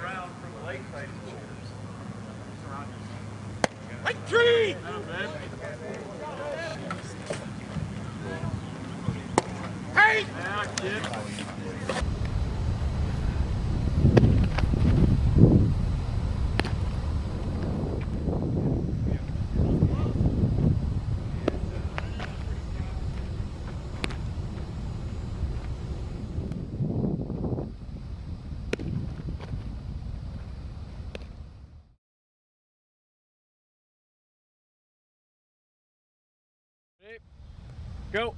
drowned from lake type waters. Like three! Hey! Yeah, Go.